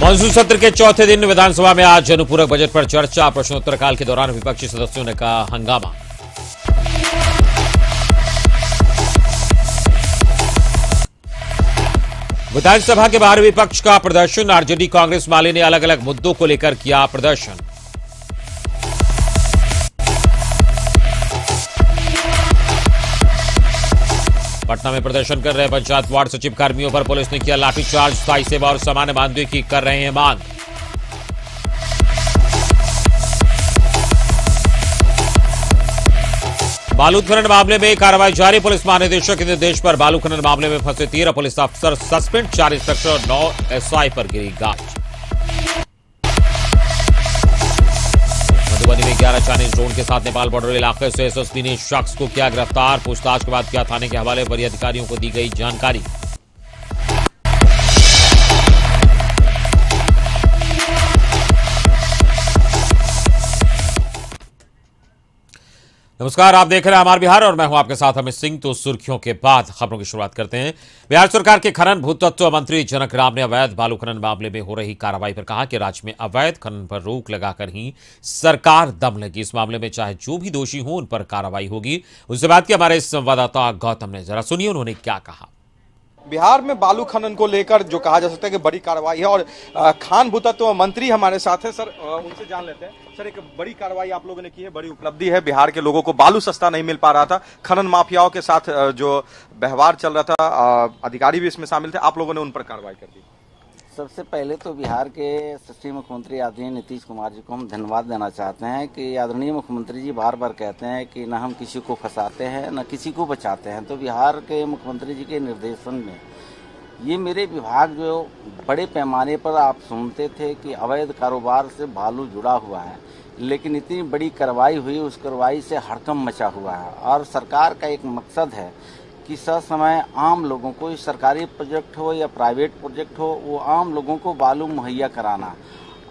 Monsoon सत्र के चौथे दिन विधानसभा में आज अनुपूरक बजट पर चर्चा प्रश्नोत्तर काल के दौरान विपक्षी सदस्यों ने कहा हंगामा। विधानसभा के बाहर विपक्ष का प्रदर्शन, आरजेडी कांग्रेस माले ने अलग अलग मुद्दों को लेकर किया प्रदर्शन। पटना में प्रदर्शन कर रहे पंचायत वार्ड सचिव कर्मियों पर पुलिस ने किया लाठीचार्ज स्थायी सेवा और सामान्य मानदेय की कर रहे हैं मांग। बालू खनन मामले में कार्रवाई जारी, पुलिस महानिदेशक के निर्देश पर बालू खनन मामले में फंसे तेरह पुलिस अफसर, सस्पेंड चार इंस्पेक्टर और नौ एसआई पर गिरी गाज। ग्यारह चाइनीज़ ड्रोन के साथ नेपाल बॉर्डर इलाके से एसएसपी ने शख्स को किया गिरफ़्तार, पूछताछ के बाद किया थाने के हवाले, वरीय अधिकारियों को दी गई जानकारी। नमस्कार, आप देख रहे हैं हमारे बिहार और मैं हूँ आपके साथ अमित सिंह। तो सुर्खियों के बाद खबरों की शुरुआत करते हैं। बिहार सरकार के खनन भूतत्व मंत्री जनक राम ने अवैध बालू खनन मामले में हो रही कार्रवाई पर कहा कि राज्य में अवैध खनन पर रोक लगाकर ही सरकार दम लगी। इस मामले में चाहे जो भी दोषी हो, उन पर कार्रवाई होगी। उनसे बात की हमारे संवाददाता गौतम ने। जरा सुनिए उन्होंने क्या कहा। बिहार में बालू खनन को लेकर जो कहा जा सकता है कि बड़ी कार्रवाई है और खान भूतत्व मंत्री हमारे साथ है। सर उनसे जान लेते हैं। सर, एक बड़ी कार्रवाई आप लोगों ने की है, बड़ी उपलब्धि है। बिहार के लोगों को बालू सस्ता नहीं मिल पा रहा था। खनन माफियाओं के साथ जो व्यवहार चल रहा था अधिकारी भी इसमें शामिल थे। आप लोगों ने उन पर कार्रवाई कर दी। सबसे पहले तो बिहार के यशस्वी मुख्यमंत्री आदरणीय नीतीश कुमार जी को हम धन्यवाद देना चाहते हैं कि आदरणीय मुख्यमंत्री जी बार बार कहते हैं कि न हम किसी को फंसाते हैं, न किसी को बचाते हैं। तो बिहार के मुख्यमंत्री जी के निर्देशन में ये मेरे विभाग जो बड़े पैमाने पर आप सुनते थे कि अवैध कारोबार से भालू जुड़ा हुआ है, लेकिन इतनी बड़ी कार्रवाई हुई, उस कार्रवाई से हड़कम मचा हुआ है। और सरकार का एक मकसद है कि समय आम लोगों को सरकारी प्रोजेक्ट हो या प्राइवेट प्रोजेक्ट हो, वो आम लोगों को बालू मुहैया कराना।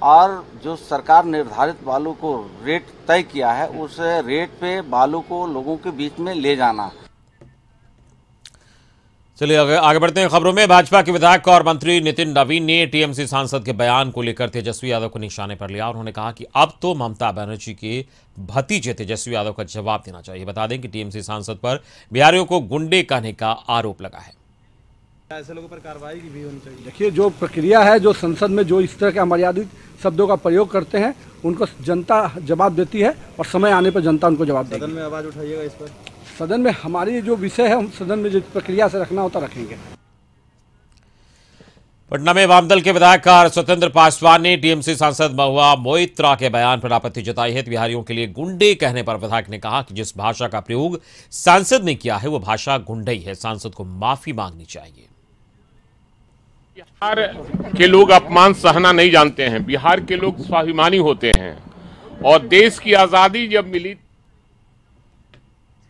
और जो सरकार निर्धारित बालू को रेट तय किया है, उस रेट पे बालू को लोगों के बीच में ले जाना। चलिए आगे आगे बढ़ते हैं खबरों में। भाजपा के विधायक और मंत्री नितिन नवीन ने टीएमसी सांसद के बयान को लेकर तेजस्वी यादव को निशाने पर लिया उन्होंने कहा कि अब तो ममता बनर्जी के भतीजे तेजस्वी यादव का जवाब देना चाहिए। बता दें कि टीएमसी सांसद पर बिहारियों को गुंडे कहने का आरोप लगा है। ऐसे लोगों पर कार्रवाई की भी होनी चाहिए। देखिए जो प्रक्रिया है जो संसद में जो इस तरह के अमर्यादित शब्दों का प्रयोग करते हैं उनको जनता जवाब देती है और समय आने पर जनता उनको जवाब सदन देगी में आवाज़ उठाइएगा इस पर। सदन में हमारी जो विषय है हम सदन में जिस प्रक्रिया से रखना होता रखेंगे। पटना में वामदल के विधायक कार स्वतंत्र पासवान ने टीएमसी सांसद महुआ मोइत्रा के बयान पर आपत्ति जताई है। बिहारियों के लिए गुंडे कहने पर विधायक ने कहा कि जिस भाषा का प्रयोग सांसद ने किया है वो भाषा गुंडई है। सांसद को माफ़ी मांगनी चाहिए। बिहार के लोग अपमान सहना नहीं जानते हैं। बिहार के लोग स्वाभिमानी होते हैं। और देश की आज़ादी जब मिली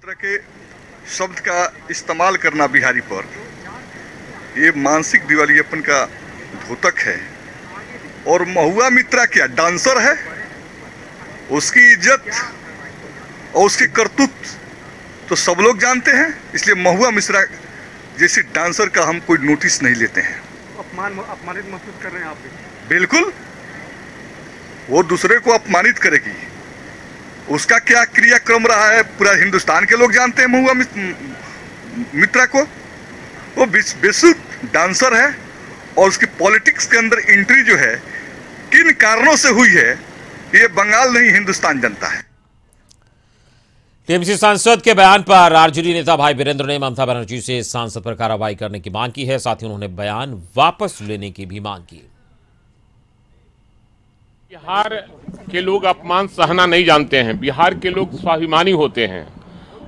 तरह के शब्द का इस्तेमाल करना बिहारी पर ये मानसिक दिवालियापन का द्योतक है। और महुआ मित्रा क्या डांसर है? उसकी इज़्ज़त और उसकी करतूत तो सब लोग जानते हैं इसलिए महुआ मिश्रा जैसे डांसर का हम कोई नोटिस नहीं लेते हैं। अपमान अपमानित महसूस कर रहे हैं आप बिल्कुल। वो दूसरे को अपमानित करेगी। उसका क्या क्रियाक्रम रहा है? पूरा हिंदुस्तान के लोग जानते हैं महुआ मित्रा को। वो बेस- बेसुध डांसर है और उसकी पॉलिटिक्स के अंदर एंट्री जो है, किन कारणों से हुई है, ये बंगाल नहीं, हिंदुस्तान जनता है। टीएमसी सांसद के बयान पर आरजेडी नेता भाई वीरेंद्र ने ममता बनर्जी से सांसद पर कार्रवाई करने की मांग की है। साथ ही उन्होंने बयान वापस लेने की भी मांग की। बिहार के लोग अपमान सहना नहीं जानते हैं। बिहार के लोग स्वाभिमानी होते हैं।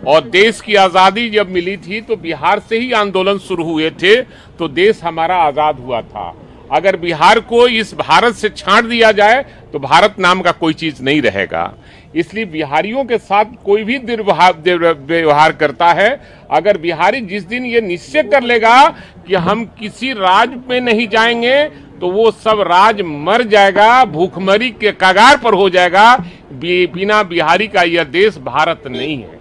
और देश की आज़ादी जब मिली थी तो बिहार से ही आंदोलन शुरू हुए थे तो देश हमारा आज़ाद हुआ था। अगर बिहार को इस भारत से छांट दिया जाए तो भारत नाम का कोई चीज़ नहीं रहेगा। इसलिए बिहारियों के साथ कोई भी व्यवहार करता है, अगर बिहारी जिस दिन ये निश्चय कर लेगा कि हम किसी राज्य में नहीं जाएँगे तो वो सब राज मर जाएगा भूखमरी के कगार पर हो जाएगा बिना बिहारी का यह देश भारत नहीं है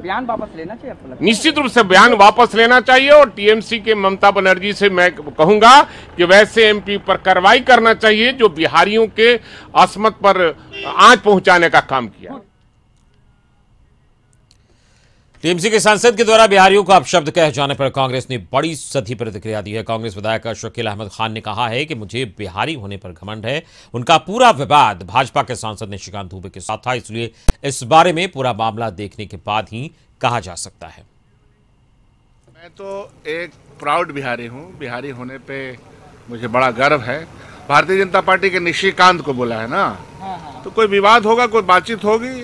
बयान वापस लेना चाहिए? निश्चित रूप से बयान वापस लेना चाहिए और टीएमसी के ममता बनर्जी से मैं कहूँगा कि वैसे एमपी पर कार्रवाई करना चाहिए जो बिहारियों के असमत पर आँच पहुँचाने का काम किया टीएमसी के सांसद के द्वारा बिहारियों को अपशब्द कह जाने पर कांग्रेस ने बड़ी सधी प्रतिक्रिया दी है। कांग्रेस विधायक शकील अहमद खान ने कहा है कि मुझे बिहारी होने पर घमंड है। उनका पूरा विवाद भाजपा के सांसद निशिकांत दुबे के साथ था इसलिए इस बारे में पूरा मामला देखने के बाद ही कहा जा सकता है। मैं तो एक प्राउड बिहारी हूँ। बिहारी होने पर मुझे बड़ा गर्व है। भारतीय जनता पार्टी के निशिकांत को बोला है ना? तो कोई विवाद होगा कोई बातचीत होगी?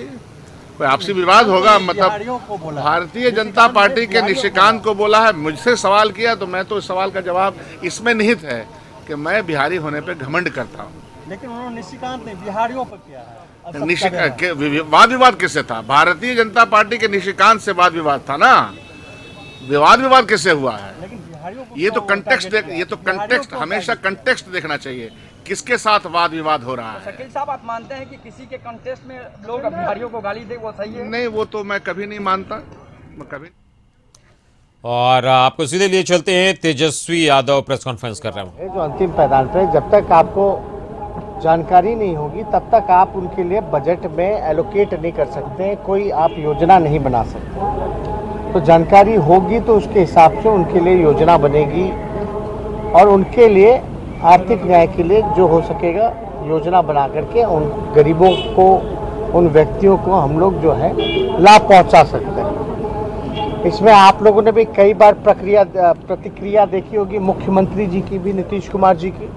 आपसी विवाद होगा मतलब भारतीय जनता पार्टी के निशिकांत को बोला है मुझसे सवाल किया तो मैं तो इस सवाल का जवाब इसमें निहित है कि मैं बिहारी होने पर घमंड करता हूँ। लेकिन उन्होंने निशिकांत ने बिहारियों पर किया है वाद विवाद किससे था? भारतीय जनता पार्टी के निशिकांत से वाद विवाद था ना? विवाद विवाद किससे हुआ है? ये तो कंटेक्स्ट ये तो? कंटेक्स्ट हमेशा कंटेक्स्ट देखना चाहिए। किसके साथ वाद विवाद हो रहा है? शकील साहब आप मानते हैं कि किसी के कंटेस्ट में लोग बिहारियों को गाली दे वो सही है? नहीं वो तो मैं कभी नहीं मानता। मैं कभी और आपको सीधे लिए चलते हैं तेजस्वी यादव प्रेस कॉन्फ्रेंस कर रहे हैं। जो अंतिम पैदान पे जब तक आपको जानकारी नहीं होगी तब तक आप उनके लिए बजट में एलोकेट नहीं कर सकते कोई आप योजना नहीं बना सकते। तो जानकारी होगी तो उसके हिसाब से उनके लिए योजना बनेगी और उनके लिए आर्थिक न्याय के लिए जो हो सकेगा, योजना बना करके उन गरीबों को, उन व्यक्तियों को हम लोग जो है, लाभ पहुँचा सकते हैं। इसमें आप लोगों ने भी कई बार प्रक्रिया, प्रतिक्रिया देखी होगी, मुख्यमंत्री जी की भी, नीतीश कुमार जी की।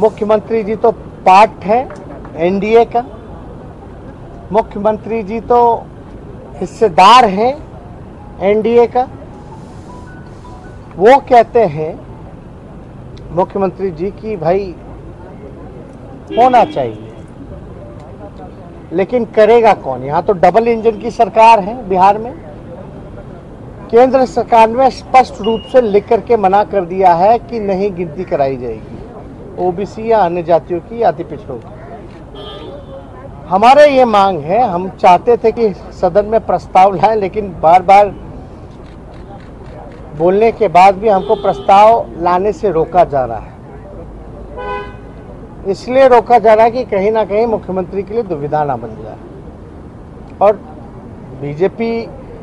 मुख्यमंत्री जी तो पार्ट है, एनडीए का। मुख्यमंत्री जी तो हिस्सेदार हैं, एनडीए का। वो कहते हैं मुख्यमंत्री जी की भाई होना चाहिए। लेकिन करेगा कौन? यहाँ तो डबल इंजन की सरकार है बिहार में। केंद्र सरकार ने स्पष्ट रूप से लिख करके मना कर दिया है कि नहीं गिनती कराई जाएगी। ओबीसी या अन्य जातियों की अति पिछड़ों की। हमारे ये मांग है, हम चाहते थे कि सदन में प्रस्ताव लाएँ, लेकिन बार बार बोलने के बाद भी हमको प्रस्ताव लाने से रोका जा रहा है। इसलिए रोका जा रहा है कि कहीं ना कहीं मुख्यमंत्री के लिए दुविधा ना बन जाए। और बीजेपी,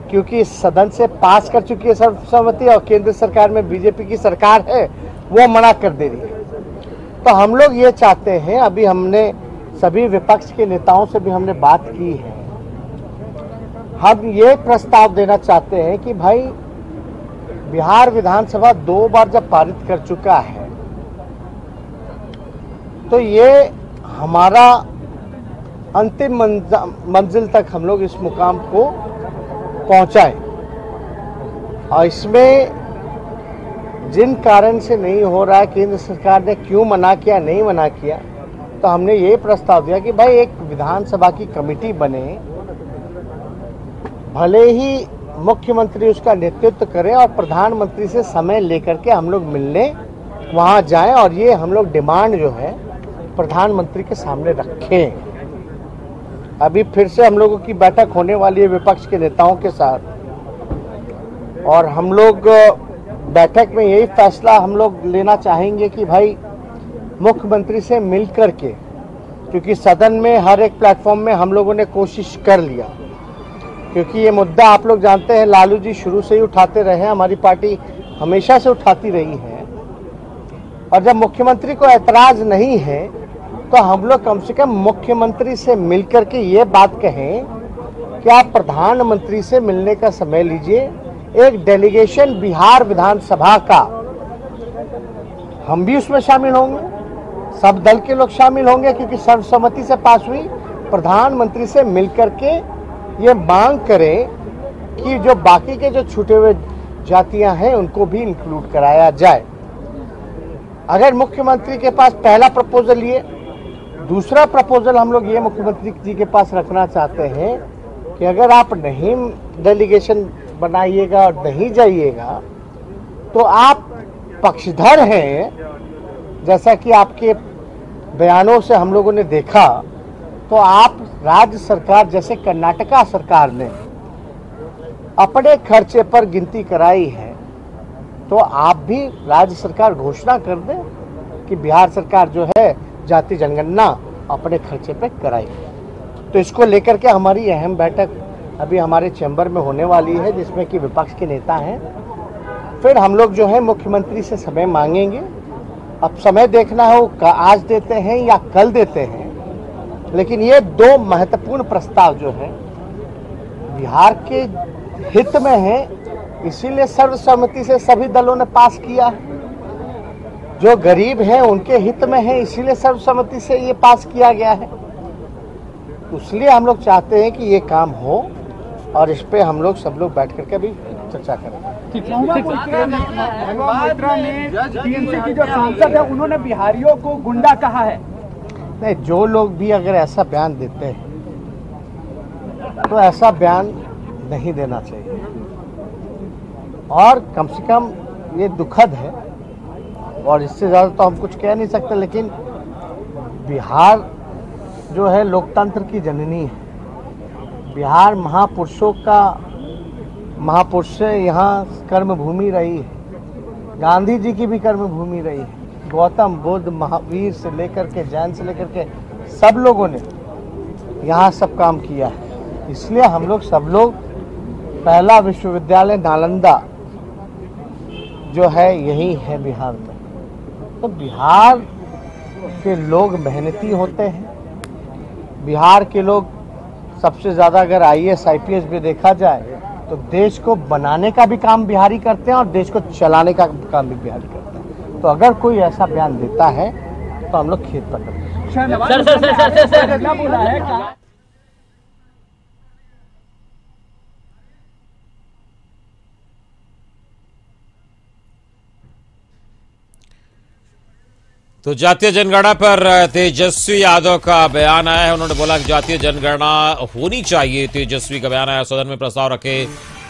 क्योंकि सदन से पास कर चुकी है सर्वसम्मति और केंद्र सरकार में बीजेपी की सरकार है, वो मना कर दे रही है। तो हम लोग ये चाहते हैं, अभी हमने सभी विपक्ष के नेताओं से भी हमने बात की है। हम ये प्रस्ताव देना चाहते हैं कि भाई बिहार विधानसभा दो बार जब पारित कर चुका है तो ये हमारा अंतिम मंजिल तक हम लोग इस मुकाम को पहुँचाए। और इसमें जिन कारण से नहीं हो रहा है, केंद्र सरकार ने क्यों मना किया, नहीं मना किया तो हमने ये प्रस्ताव दिया कि भाई एक विधानसभा की कमेटी बने, भले ही मुख्यमंत्री उसका नेतृत्व करें और प्रधानमंत्री से समय लेकर के हम लोग मिलने वहाँ जाएँ और ये हम लोग डिमांड जो है प्रधानमंत्री के सामने रखें। अभी फिर से हम लोगों की बैठक होने वाली है विपक्ष के नेताओं के साथ। और हम लोग बैठक में यही फैसला हम लोग लेना चाहेंगे कि भाई मुख्यमंत्री से मिल कर के, क्योंकि सदन में हर एक प्लेटफॉर्म में हम लोगों ने कोशिश कर लिया। क्योंकि ये मुद्दा आप लोग जानते हैं, लालू जी शुरू से ही उठाते रहे हैं, हमारी पार्टी हमेशा से उठाती रही है। और जब मुख्यमंत्री को ऐतराज नहीं है तो हम लोग कम से कम मुख्यमंत्री से मिलकर के ये बात कहें कि आप प्रधानमंत्री से मिलने का समय लीजिए। एक डेलीगेशन बिहार विधानसभा का, हम भी उसमें शामिल होंगे। सब दल के लोग शामिल होंगे, क्योंकि सर्वसम्मति से पास हुई। प्रधानमंत्री से मिलकर के ये मांग करें कि जो बाकी के जो छूटे हुए जातियाँ हैं, उनको भी इंक्लूड कराया जाए। अगर मुख्यमंत्री के पास पहला प्रपोजल ये, दूसरा प्रपोजल हम लोग ये मुख्यमंत्री जी के पास रखना चाहते हैं कि अगर आप नहीं डेलीगेशन बनाइएगा और नहीं जाइएगा तो आप पक्षधर हैं, जैसा कि आपके बयानों से हम लोगों ने देखा। तो आप राज्य सरकार, जैसे कर्नाटका सरकार ने अपने खर्चे पर गिनती कराई है तो आप भी राज्य सरकार घोषणा कर दे कि बिहार सरकार जो है जाति जनगणना अपने खर्चे पर कराई तो इसको लेकर के हमारी अहम बैठक अभी हमारे चैम्बर में होने वाली है, जिसमें कि विपक्ष के नेता हैं। फिर हम लोग जो है मुख्यमंत्री से समय मांगेंगे। अब समय देखना हो आज देते हैं या कल देते हैं लेकिन ये दो महत्वपूर्ण प्रस्ताव जो है बिहार के हित में है इसीलिए सर्वसम्मति से सभी दलों ने पास किया है जो गरीब हैं उनके हित में है इसीलिए सर्वसम्मति से ये पास किया गया है इसलिए हम लोग चाहते हैं कि ये काम हो और इस पे हम लोग सब लोग बैठ करके भी चर्चा करेंगे की जो सांसद है उन्होंने बिहारियों को गुंडा कहा है नहीं, जो लोग भी अगर ऐसा बयान देते हैं तो ऐसा बयान नहीं देना चाहिए। और कम से कम ये दुखद है, और इससे ज़्यादा तो हम कुछ कह नहीं सकते, लेकिन बिहार जो है लोकतंत्र की जननी है। बिहार महापुरुषों का, महापुरुष यहाँ कर्म भूमि रही है। गांधी जी की भी कर्म भूमि रही है। गौतम, बुद्ध, महावीर से लेकर के जैन से लेकर के सब लोगों ने यहाँ सब काम किया है। इसलिए हम लोग सब लोग पहला विश्वविद्यालय नालंदा जो है, यही है बिहार में। तो बिहार के लोग मेहनती होते हैं। बिहार के लोग सबसे ज़्यादा अगर I S I P S भी देखा जाए तो देश को बनाने का भी काम बिहारी करते हैं और देश को चलाने का काम भी बिहारी करते हैं। तो अगर कोई ऐसा बयान देता है तो हम लोग खेत पकड़ते sir sir sir sir sir क्या बोला है तो जातीय जनगणना पर तेजस्वी यादव का बयान आया है। उन्होंने बोला कि जातीय जनगणना होनी चाहिए। तेजस्वी का बयान आया सदन में प्रस्ताव रखे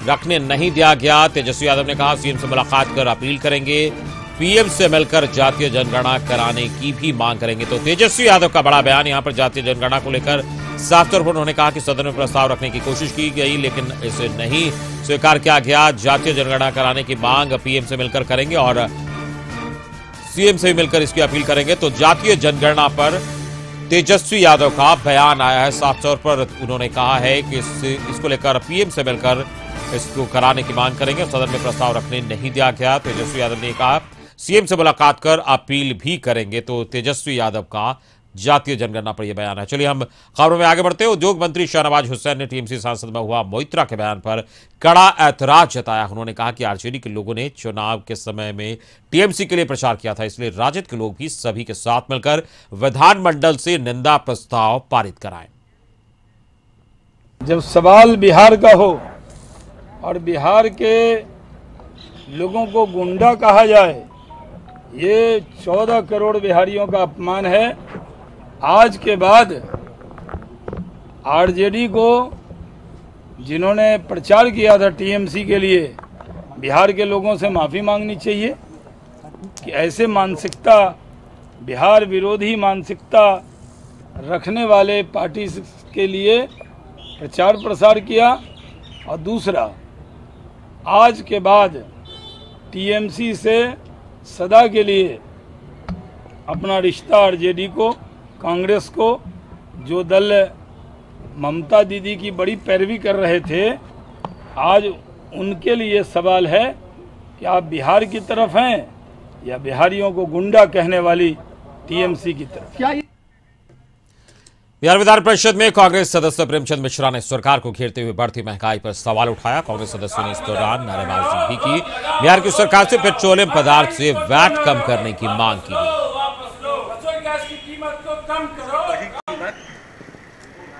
रखने नहीं दिया गया। तेजस्वी यादव ने कहा सीएम से मुलाकात कर अपील करेंगे। पीएम से मिलकर जातीय जनगणना कराने की भी मांग करेंगे। तो तेजस्वी यादव का बड़ा बयान यहाँ पर जातीय जनगणना को लेकर साफ़ तौर पर उन्होंने कहा कि सदन में प्रस्ताव रखने की कोशिश की गई लेकिन इसे नहीं स्वीकार किया गया। जातीय जनगणना कराने की मांग पीएम से मिलकर करेंगे और सीएम से मिलकर इसकी अपील करेंगे। तो जातीय जनगणना पर तेजस्वी यादव का बयान आया है। साफ़ तौर पर उन्होंने कहा है कि इस, इसको लेकर पीएम से मिलकर इसको कराने की मांग करेंगे सदन में प्रस्ताव रखने नहीं दिया गया। तेजस्वी यादव ने कहा सीएम से मुलाकात कर अपील भी करेंगे तो तेजस्वी यादव का जातीय जनगणना पर यह बयान है। चलिए हम खबरों में आगे बढ़ते हैं। उद्योग मंत्री शाहनवाज हुसैन ने टीएमसी सांसद में हुआ मोइत्रा के बयान पर कड़ा ऐतराज जताया। उन्होंने कहा कि आरजेडी के लोगों ने चुनाव के समय में टीएमसी के लिए प्रचार किया था, इसलिए राजद के लोग भी सभी के साथ मिलकर विधानमंडल से निंदा प्रस्ताव पारित कराएँ। जब सवाल बिहार का हो और बिहार के लोगों को गुंडा कहा जाए ये चौदह करोड़ बिहारियों का अपमान है। आज के बाद आरजेडी को जिन्होंने प्रचार किया था टीएमसी के लिए, बिहार के लोगों से माफ़ी मांगनी चाहिए कि ऐसे मानसिकता, बिहार विरोधी मानसिकता रखने वाले पार्टी के लिए प्रचार प्रसार किया। और दूसरा, आज के बाद टीएमसी से सदा के लिए अपना रिश्ता आरजेडी को, कांग्रेस को, जो दल ममता दीदी की बड़ी पैरवी कर रहे थे, आज उनके लिए सवाल है कि आप बिहार की तरफ़ हैं या बिहारियों को गुंडा कहने वाली टीएमसी की तरफ़? क्या बिहार विधान परिषद में कांग्रेस सदस्य प्रेमचंद मिश्रा ने सरकार को घेरते हुए बढ़ती महँगाई पर सवाल उठाया। कांग्रेस सदस्यों ने इस दौरान नारेबाजी भी की। बिहार की सरकार से पेट्रोलियम पदार्थ से वैट कम करने की मांग की गई।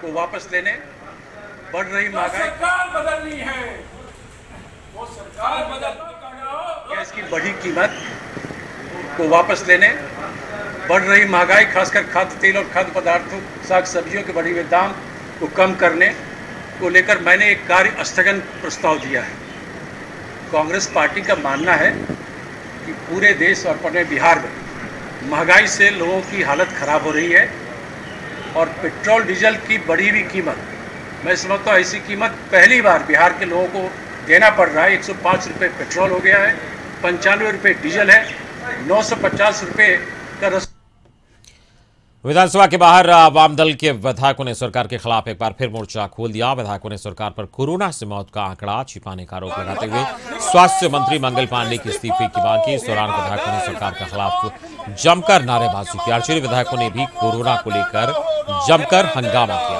को वापस लेने, बढ़ रही महँगाई। बदलनी है वो सरकार बदल गैस की बढ़ी कीमत को वापस लेने बढ़ रही महँगाई, खासकर खाद्य तेल और खाद्य पदार्थों, साग सब्जियों के बढ़ी हुए दाम को कम करने को लेकर मैंने एक कार्य स्थगन प्रस्ताव दिया है। कांग्रेस पार्टी का मानना है कि पूरे देश और अपने बिहार में महँगाई से लोगों की हालत खराब हो रही है और पेट्रोल, डीजल की बढ़ी हुई कीमत, मैं समझता हूँ ऐसी कीमत पहली बार बिहार के लोगों को देना पड़ रहा है। एक सौ पेट्रोल हो गया है, पंचानवे रुपये डीजल है, नौ सौ पचास रुपये का रस विधानसभा के बाहर वाम दल के विधायकों ने सरकार के खिलाफ एक बार फिर मोर्चा खोल दिया। विधायकों ने सरकार पर कोरोना से मौत का आंकड़ा छिपाने का आरोप लगाते हुए स्वास्थ्य मंत्री मंगल पांडे की इस्तीफे की मांग की। इस दौरान विधायकों ने सरकार के खिलाफ जमकर नारेबाजी की। आर्चरी विधायकों ने भी कोरोना को लेकर जमकर हंगामा किया।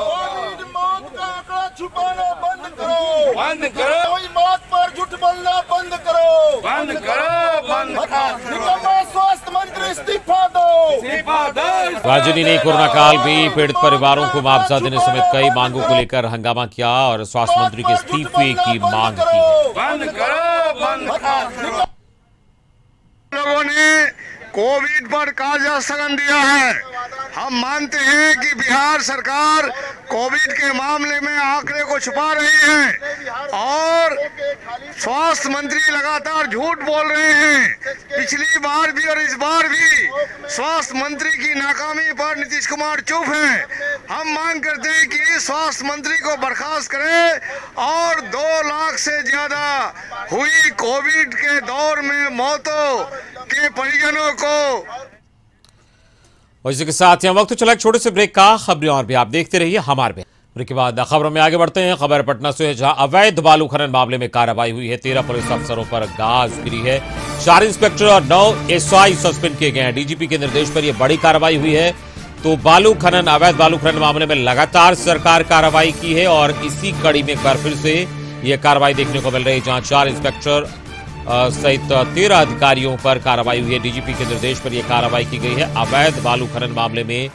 बंद करो। कोई बात पर झूठ बोलना बंद करो। बंद करो बंद निकम्मा राजनी ने कोरोना काल में पीड़ित परिवारों को मुआवजा देने समेत कई मांगों को लेकर हंगामा किया और स्वास्थ्य मंत्री के इस्तीफे की मांग की बंद करो बंद लोगों ने कोविड पर काजा स्थगन दिया है। हम मानते हैं कि बिहार सरकार कोविड के मामले में आंकड़े को छुपा रही है और स्वास्थ्य मंत्री लगातार झूठ बोल रहे हैं। पिछली बार भी और इस बार भी स्वास्थ्य मंत्री की नाकामी पर नीतीश कुमार चुप हैं। हम मांग करते हैं कि स्वास्थ्य मंत्री को बर्खास्त करें और दो लाख से ज़्यादा हुई कोविड के दौर में मौतों के परिजनों को और इसी के साथ यहाँ वक्त चला छोटे से ब्रेक का। खबरें और भी आप देखते रहिए हमारे ब्रेक के बाद खबरों में आगे बढ़ते हैं। खबर पटना से जहाँ अवैध बालू खनन मामले में कार्रवाई हुई है। तेरह पुलिस अफसरों पर गाज गिरी है। चार इंस्पेक्टर और नौ एसआई सस्पेंड किए गए हैं। डीजीपी के निर्देश पर यह बड़ी कार्रवाई हुई है। तो बालू खनन, अवैध बालू खनन मामले में लगातार सरकार कार्रवाई की है और इसी कड़ी में एक बार फिर से यह कार्रवाई देखने को मिल रही है, जहाँ चार इंस्पेक्टर सहित तेरह अधिकारियों पर कार्रवाई हुई है। डीजीपी के निर्देश पर यह कार्रवाई की गई है। अवैध बालू खनन मामले में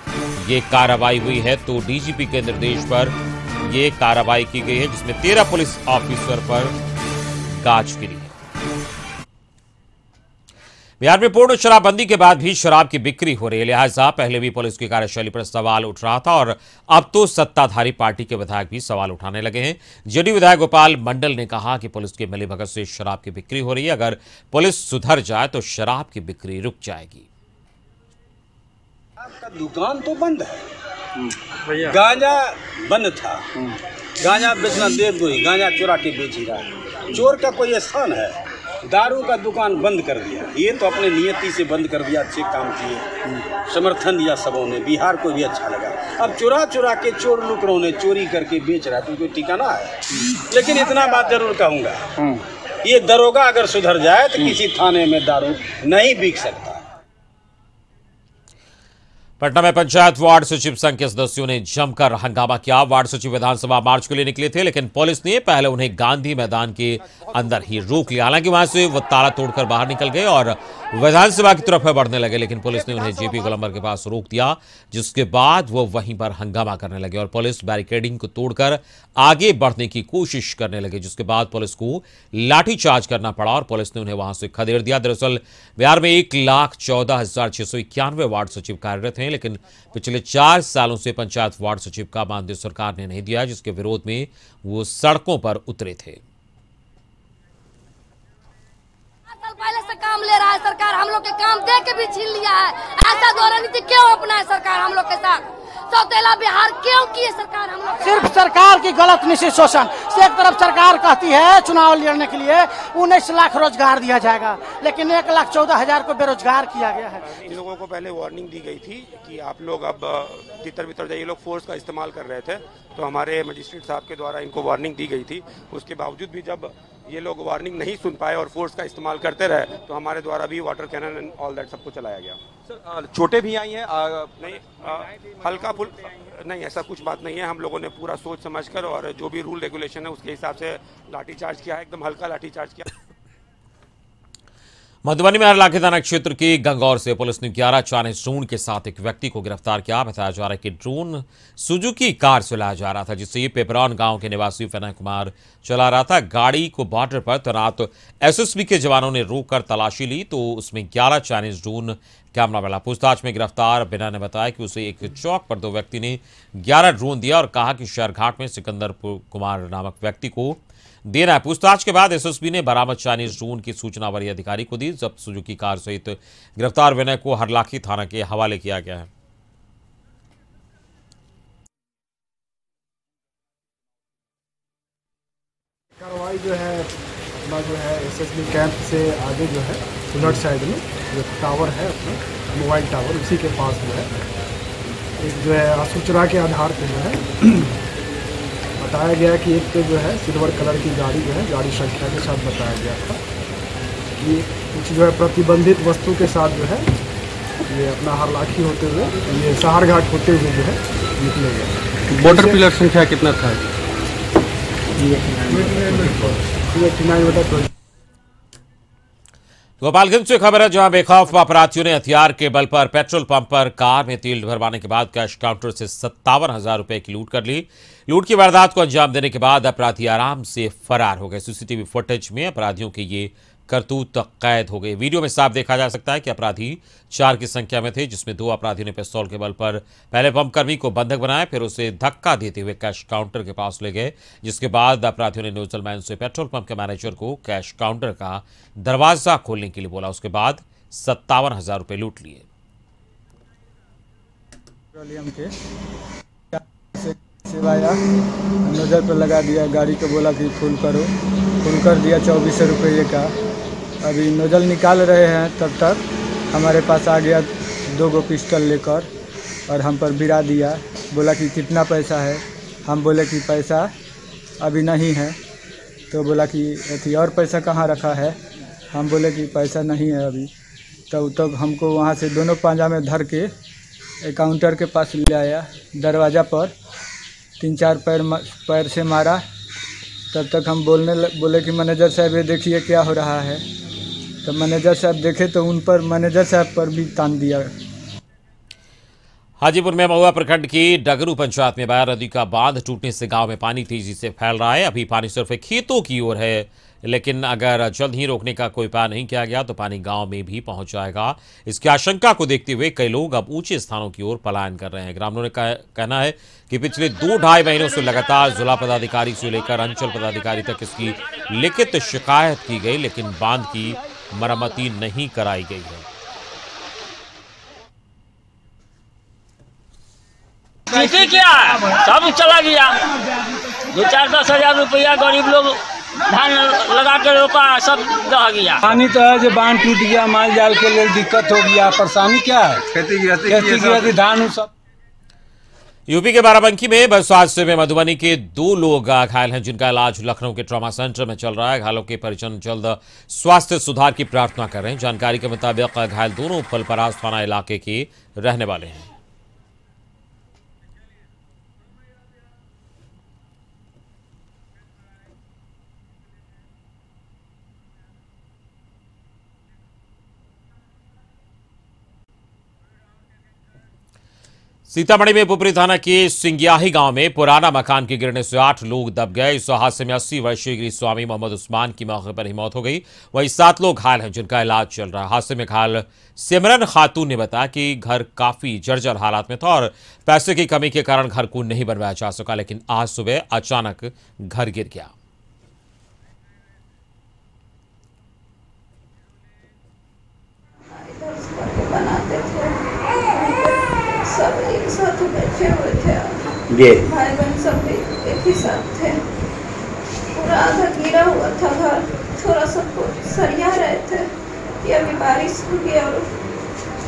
ये कार्रवाई हुई है तो डीजीपी के निर्देश पर यह कार्रवाई की गई है, जिसमें तेरह पुलिस ऑफिसर पर गाज गिरी। बिहार में पूर्ण शराबबंदी के बाद भी शराब की बिक्री हो रही है। लिहाजा पहले भी पुलिस की कार्यशैली पर सवाल उठ रहा था और अब तो सत्ताधारी पार्टी के विधायक भी सवाल उठाने लगे हैं। जेडी विधायक गोपाल मंडल ने कहा कि पुलिस की मिलीभगत से शराब की बिक्री हो रही है। अगर पुलिस सुधर जाए तो शराब की बिक्री रुक जाएगी। दुकान तो बंद है। गांजा बंद था। गांजा बेचना देव गोई गांजा चोरा के बेच ही रहा है। चोर का कोई स्थान है? दारू का दुकान बंद कर दिया। ये तो अपने नियति से बंद कर दिया अच्छे काम किए। समर्थन दिया सबों ने बिहार को भी अच्छा लगा। अब चुरा चुरा के चोर लुकरों ने चोरी करके बेच रहा तो कोई ठिकाना है? लेकिन इतना बात ज़रूर कहूँगा। ये दरोगा अगर सुधर जाए तो किसी थाने में दारू नहीं बिक सकता। पटना में पंचायत वार्ड सचिव संघ के सदस्यों ने जमकर हंगामा किया। वार्ड सचिव विधानसभा मार्च के लिए निकले थे, लेकिन पुलिस ने पहले उन्हें गांधी मैदान के अंदर ही रोक लिया। हालाँकि वहाँ से वो ताला तोड़कर बाहर निकल गए और विधानसभा की तरफ़ बढ़ने लगे, लेकिन पुलिस ने उन्हें जेपी गोलंबर के पास रोक दिया, जिसके बाद वो वहीं पर हंगामा करने लगे और पुलिस बैरिकेडिंग को तोड़कर आगे बढ़ने की कोशिश करने लगे, जिसके बाद पुलिस को लाठीचार्ज करना पड़ा और पुलिस ने उन्हें वहाँ से खदेड़ दिया। दरअसल बिहार में एक लाख चौदह हज़ार छह सौ इक्यानवे वार्ड सचिव कार्यरत हैं। लेकिन पिछले चार सालों से पंचायत वार्ड सचिव का मानदेय सरकार ने नहीं दिया, जिसके विरोध में वो सड़कों पर उतरे थे। पहले से काम ले रहा है सरकार हम लोग के काम दे के भी छीन लिया है। ऐसा दो रणनीति क्यों अपना है सरकार हम लोग के साथ? सौतेला बिहार क्यों की है सरकार हम लोग सिर्फ़ सरकार की गलत निश्चित शोषण। एक तरफ़ सरकार कहती है चुनाव लड़ने के लिए उन्नीस लाख रोज़गार दिया जाएगा लेकिन एक लाख चौदह हज़ार को बेरोजगार किया गया है। इन लोगों को पहले वार्निंग दी गई थी कि आप लोग अब तितर बितर जाइए लोग फोर्स का इस्तेमाल कर रहे थे तो हमारे मजिस्ट्रेट साहब के द्वारा इनको वार्निंग दी गई थी। उसके बावजूद भी जब ये लोग वार्निंग नहीं सुन पाए और फोर्स का इस्तेमाल करते रहे तो हमारे द्वारा भी water cannon and all that सबको चलाया गया। सर छोटे भी आई हैं नहीं आ, हल्का फुल नहीं ऐसा कुछ बात नहीं है। हम लोगों ने पूरा सोच समझकर और जो भी रूल रेगुलेशन है उसके हिसाब से लाठी चार्ज किया है एकदम हल्का लाठी चार्ज किया। मधुबनी में हरलाखी थाना क्षेत्र के गंगौर से पुलिस ने ग्यारह चाइनीज़ ड्रोन के साथ एक व्यक्ति को गिरफ़्तार किया। बताया जा रहा है कि ड्रोन सुजुकी कार से लाया जा रहा था, जिससे ये पेपरॉन गाँव के निवासी विनय कुमार चला रहा था। गाड़ी को बॉर्डर पर तैनात एसएसबी के जवानों ने रोककर तलाशी ली तो उसमें ग्यारह चाइनीज़ ड्रोन कैमरा मिला पूछताछ में गिरफ़्तार। बिना ने बताया कि उसे एक चौक पर दो व्यक्ति ने ग्यारह ड्रोन दिया और कहा कि शहरघाट में सिकंदर कुमार नामक व्यक्ति को देना है। पूछताछ के बाद एसएसपी ने बरामद चाइनीज़ ड्रोन की सूचना वरीय अधिकारी को दी, जब सुजुकी कार सहित गिरफ़्तार विनय को हरलाखी थाना के हवाले किया गया है। कार्रवाई जो है, अपना जो है एसएसबी कैंप से आगे जो है, उलट साइड में जो टावर है अपना, मोबाइल टावर उसी के पास जो है, एक जो है सूचना के आधार पर जो है बताया गया कि एक पे जो है सिल्वर कलर की गाड़ी जो है गाड़ी संख्या के साथ बताया गया था कि कुछ जो है प्रतिबंधित वस्तु के साथ जो है ये अपना हरलाखी होते हुए ये सहारघाट होते हुए जो है निकले गए। बॉर्डर पिलर संख्या कितना था? गोपालगंज से खबर है जहाँ बेखौफ अपराधियों ने हथियार के बल पर पेट्रोल पंप पर कार में तेल भरवाने के बाद कैश काउंटर से सत्तावन हज़ार रुपए की लूट कर ली। लूट की वारदात को अंजाम देने के बाद अपराधी आराम से फरार हो गए। सीसीटीवी फुटेज में अपराधियों के ये करतूत कैद हो गए। वीडियो में साफ़ देखा जा सकता है कि अपराधी चार की संख्या में थे, जिसमें दो अपराधियों ने पिस्तौल के बल पर पहले पंप कर्मी को बंधक बनाया, फिर उसे धक्का देते हुए कैश काउंटर के पास ले गए, जिसके बाद अपराधियों ने न्यूजलमैन से पेट्रोल पंप के मैनेजर को कैश काउंटर का दरवाज़ा खोलने के लिए बोला। उसके बाद सत्तावन हज़ार लूट लिए। सिवाया नज़र पर लगा दिया, गाड़ी को बोला कि फुल करो। फुल कर दिया चौबीस सौ रुपये का। अभी नोजल निकाल रहे हैं, तब तक हमारे पास आ गया दो गो पिस्टल लेकर और हम पर बिरा दिया। बोला कि कितना पैसा है? हम बोले कि पैसा अभी नहीं है। तो बोला कि अथी और पैसा कहाँ रखा है? हम बोले कि पैसा नहीं है अभी। तब तो तब हमको वहाँ से दोनों पांजा में धर के काउंटर के पास ले आया। दरवाज़ा पर तीन चार पैर पैर से मारा। तब तक हम बोलने लग, बोले कि मैनेजर साहब ये देखिए क्या हो रहा है। तब मैनेजर साहब देखे तो उन पर मैनेजर साहब पर भी तान दिया। हाजीपुर में महुआ प्रखंड की डगरू पंचायत में बाया नदी का बाँध टूटने से गाँव में पानी तेज़ी से फैल रहा है। अभी पानी सिर्फ़ खेतों की ओर है। लेकिन अगर जल्द ही रोकने का कोई उपाय नहीं किया गया तो पानी गाँव में भी पहुँच जाएगा। इसकी आशंका को देखते हुए कई लोग अब ऊँचे स्थानों की ओर पलायन कर रहे हैं। ग्रामीणों ने कहना है कि पिछले दो ढाई महीनों से लगातार जिला पदाधिकारी से लेकर अंचल पदाधिकारी तक इसकी लिखित शिकायत की गई, लेकिन बाँध की मरम्मती नहीं कराई गई है। क्या सब चला गया। दो चार दस हज़ार रुपया गरीब लोग धान लगा के रोपा सब दह गया। पानी तो है जो बाँध टूट गया माल जाल के लिए दिक्कत हो गया परेशानी क्या है? खेती गृहस्थी धान सब। यूपी के बाराबंकी में बस हादसे में मधुबनी के दो लोग घायल हैं जिनका इलाज लखनऊ के ट्रॉमा सेंटर में चल रहा है। घायलों के परिजन जल्द स्वास्थ्य सुधार की प्रार्थना कर रहे हैं। जानकारी के मुताबिक घायल दोनों फलपराज थाना इलाके के रहने वाले हैं। सीतामढ़ी में पुपरी थाना के सिंगियाही गाँव में पुराना मकान के गिरने से आठ लोग दब गए। इस हादसे में अस्सी वर्षीय गिरी स्वामी मोहम्मद उस्मान की मौके पर ही मौत हो गई। वहीं सात लोग घायल हैं, जिनका इलाज चल रहा है। हादसे में घायल सिमरन खातून ने बताया कि घर काफ़ी जर्जर हालात में था और पैसे की कमी के कारण घर को नहीं बनवाया जा सका, लेकिन आज सुबह अचानक घर गिर गया सब एक बैठे हुए थे। जी। भाई बहन सब भी एक ही साथ थे। पूरा आधा गिरा हुआ था घर। थोड़ा सा सरिया रहे थे कि अभी बारिश हो गया और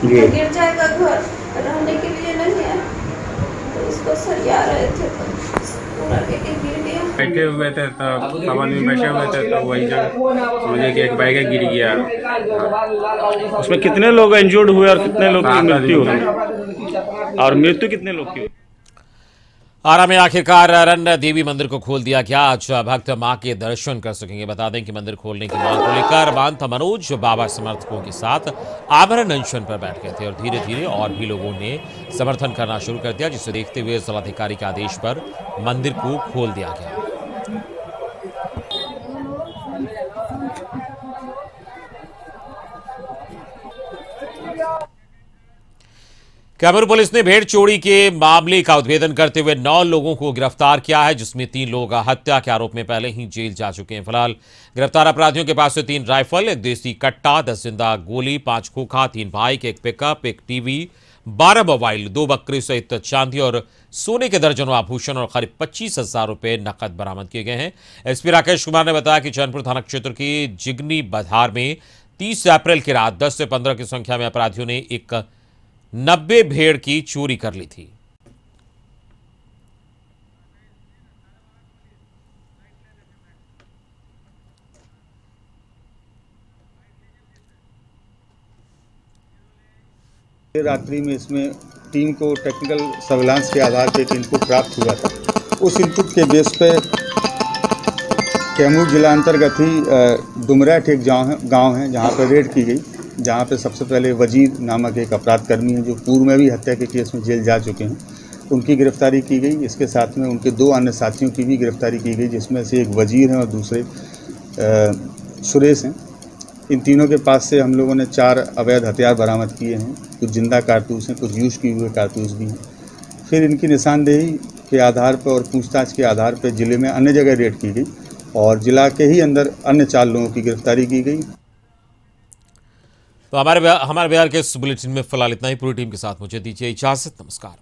जी। गिर जाएगा घर। रहने के लिए नहीं है। तो इसको सरिया रहे थे तो पूरा एक एक गिर गया। बैठे हुए थे तब सब आदमी बैठे हुए थे तो वही जगह समझे कि एक बैग गिर गया। उसमें कितने लोग इंजर्ड हुए और कितने लोग की मृत्यु हुई? और मृत्यु कितने लोग की आरा में आखिरकार रन देवी मंदिर को खोल दिया गया। आज भक्त माँ के दर्शन कर सकेंगे। बता दें कि मंदिर खोलने की मांग को लेकर बाँध मनोज बाबा समर्थकों के साथ आमरण अनशन पर बैठ गए थे और धीरे धीरे और भी लोगों ने समर्थन करना शुरू कर दिया, जिसे देखते हुए जिलाधिकारी के आदेश पर मंदिर को खोल दिया गया। कैमूर पुलिस ने भेड़ चोरी के मामले का उद्भेदन करते हुए नौ लोगों को गिरफ़्तार किया है, जिसमें तीन लोग हत्या के आरोप में पहले ही जेल जा चुके हैं। फ़िलहाल, गिरफ़्तार अपराधियों के पास से तीन राइफल, एक देसी कट्टा, दस ज़िंदा गोली, पाँच खोखा, तीन बाइक, एक पिकअप, एक टीवी, बारह मोबाइल, दो बकरी सहित चांदी और सोने के दर्जनों आभूषण और करीब पच्चीस हज़ार रुपये नकद बरामद किए गए हैं। एसपी राकेश कुमार ने बताया कि चैनपुर थाना क्षेत्र की जिगनी बधार में 30 अप्रैल की रात 10 से 15 की संख्या में अपराधियों ने एक नब्बे भेड़ की चोरी कर ली थी। रात्रि में इसमें टीम को टेक्निकल सर्विलांस के आधार पर एक इनपुट प्राप्त हुआ था। उस इनपुट के बेस पे कैमूर जिला अंतर्गत ही डुमरैठ एक गाँव है गाँव है जहाँ पर रेड की गई। जहाँ पे सबसे पहले वज़ीर नामक एक अपराध कर्मी है जो पूर्व में भी हत्या के केस में जेल जा चुके हैं। उनकी गिरफ्तारी की गई, इसके साथ में उनके दो अन्य साथियों की भी गिरफ्तारी की गई, जिसमें से एक वज़ीर हैं और दूसरे सुरेश हैं। इन तीनों के पास से हम लोगों ने चार अवैध हथियार बरामद किए हैं। कुछ ज़िंदा कारतूस हैं, कुछ यूज़ किए हुए कारतूस भी हैं। फिर इनकी निशानदेही के आधार पर और पूछताछ के आधार पर ज़िले में अन्य जगह रेड की गई और जिला के ही अंदर अन्य चार लोगों की गिरफ्तारी की गई। तो हमारे हमारे बिहार के इस बुलेटिन में फ़िलहाल इतना ही। पूरी टीम के साथ मुझे दीजिए इजाज़त। नमस्कार।